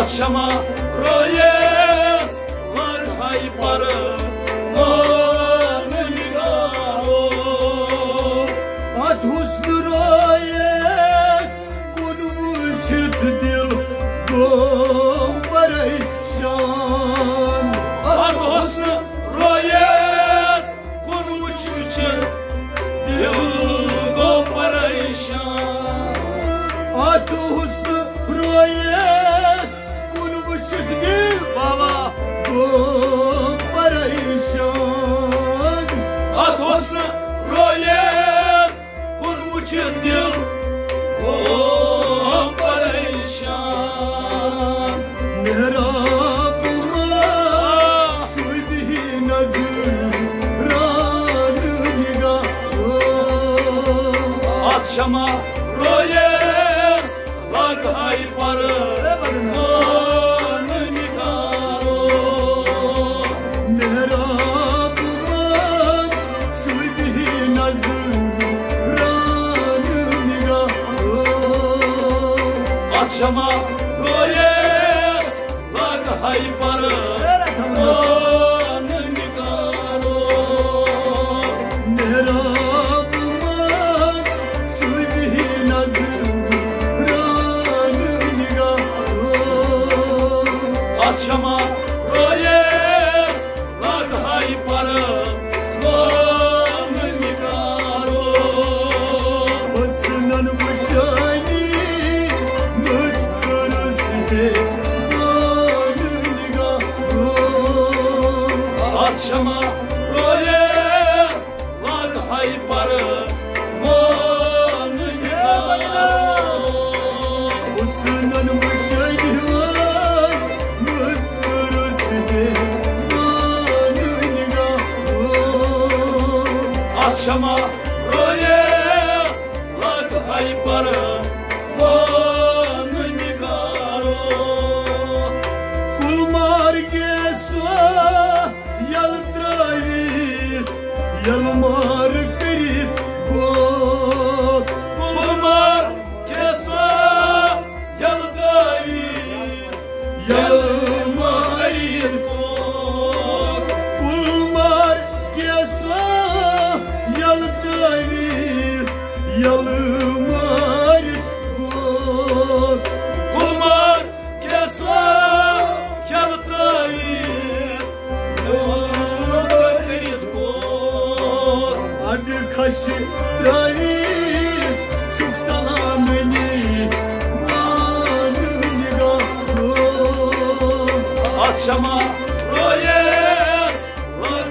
Akşama royes var hayparı Manigaro At husnu royes Kunu çıt dil Gom parayşan At hosnu royes Konu uçuçun Dil royes Dil Baba. Gom parayşan At hosnu royes Konu uçun dil Goparayşan Merhabıma Suy bihi nazır Ranı nigahı. Akşama royes Akşama royes Lag hayparı. Manigaro Merhabıma Suy bihi nazır Ranı nigahı Akşama royes Akşama royes Lag hayparı bıçağını Mıtkırısı de Gönlüne Akşama royes Adı kaşı Travit Çok salamını Vanı nigahı Akşama royes Lan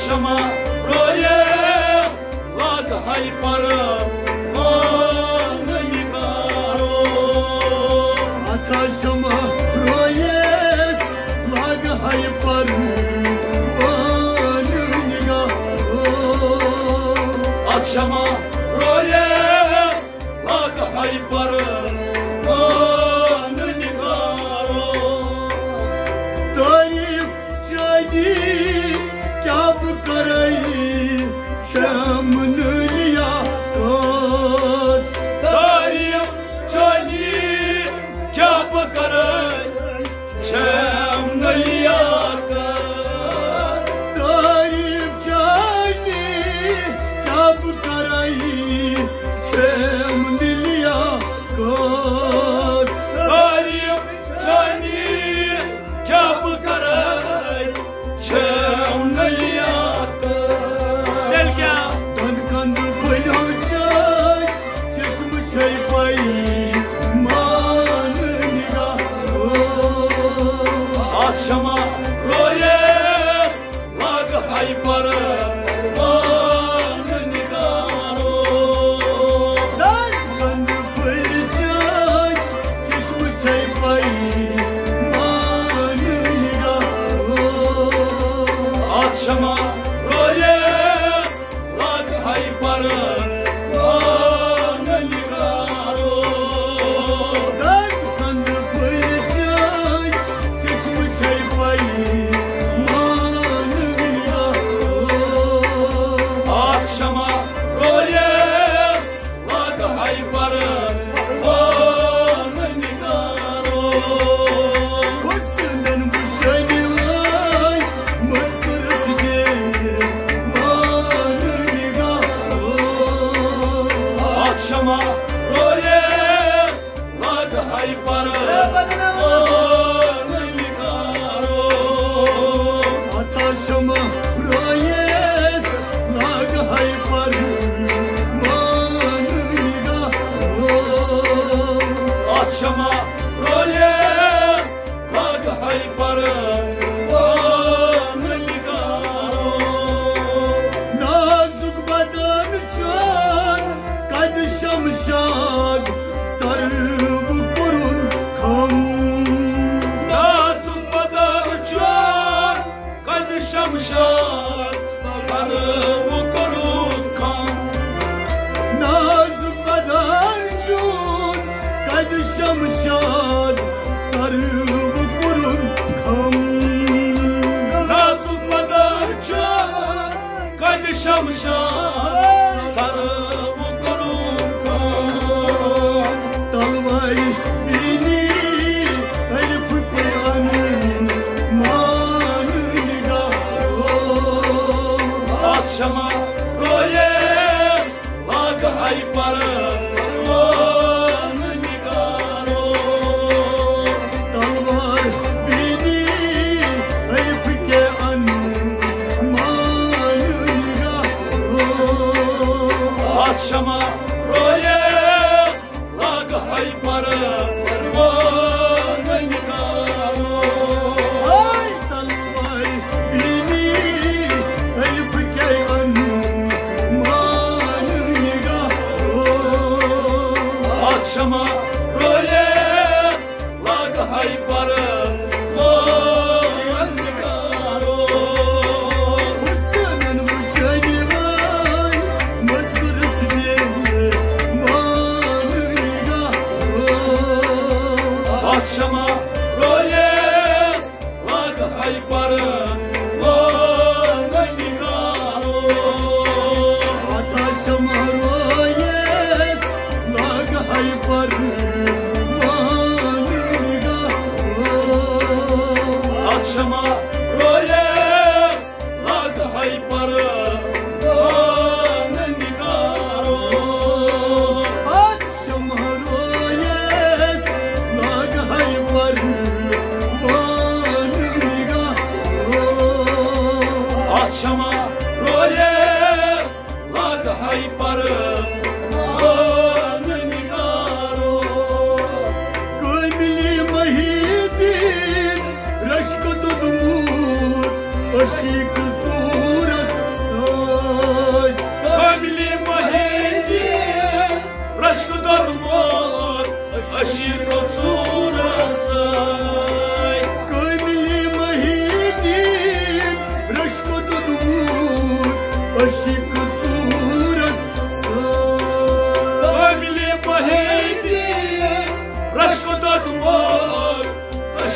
akşama Şam'a Royes Laga hayparın Onun nikaro Hoşsun ben bu şöyle vay Mırtırısı gel Onun nikaro Akşama Royes Laga hayparın Onun nikaro Şam'a Roles Vadhay para Nazuk badan çar Kadışam şad Sarı yaşamışam ah, sarı Paçama role başıma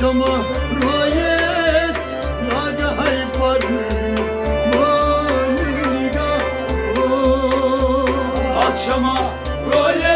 شما رایس یاد های پر مانیگا آت شما رایس